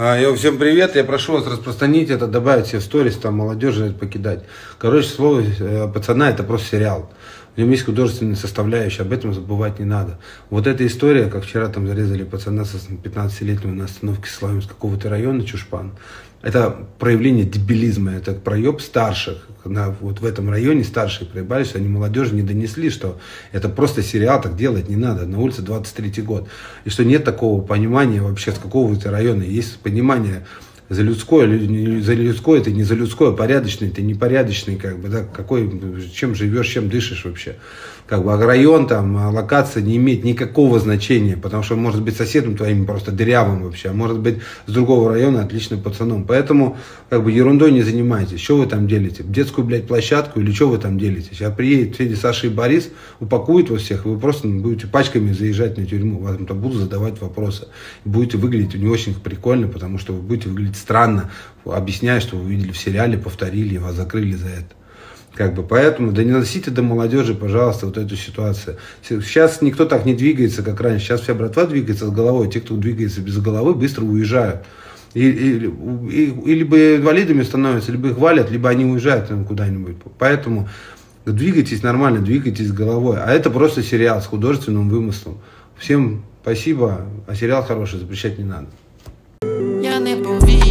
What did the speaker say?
А, Йо, всем привет, я прошу вас распространить это, добавить все в сторис, там молодежи покидать. Короче, слово э, пацана это просто сериал. В нем есть художественная составляющая, об этом забывать не надо. Вот эта история, как вчера там зарезали пацана со 15-летнего на остановке Славянс какого-то района, Чушпан, это проявление дебилизма, это проеб старших. На, вот в этом районе старшие проебались, они молодежи не донесли, что это просто сериал, так делать не надо. На улице 23 год. И что нет такого понимания вообще, с какого это района. Есть понимание за людское, за людское, ты не за людское, порядочный, ты непорядочный, как бы, да, какой, чем живешь, чем дышишь вообще. Как бы, а район там, а локация не имеет никакого значения, потому что может быть соседом твоим просто дырявым вообще, а может быть с другого района отличным пацаном. Поэтому, как бы, ерундой не занимайтесь. Что вы там делите? Детскую, блядь, площадку или что вы там делите? Сейчас приедет Федя, Саша и Борис, упакуют вас всех, вы просто будете пачками заезжать на тюрьму, вам там будут задавать вопросы. Будете выглядеть не очень прикольно, потому что вы будете выглядеть странно, объясняя, что вы видели в сериале, повторили, вас закрыли за это. Как бы, поэтому да не носите до молодежи, пожалуйста, вот эту ситуацию. Сейчас никто так не двигается, как раньше. Сейчас вся братва двигается с головой. Те, кто двигается без головы, быстро уезжают. И, и, и, и либо инвалидами становятся, либо их валят, либо они уезжают куда-нибудь. Поэтому двигайтесь нормально, двигайтесь головой. А это просто сериал с художественным вымыслом. Всем спасибо, а сериал хороший, запрещать не надо. Я не.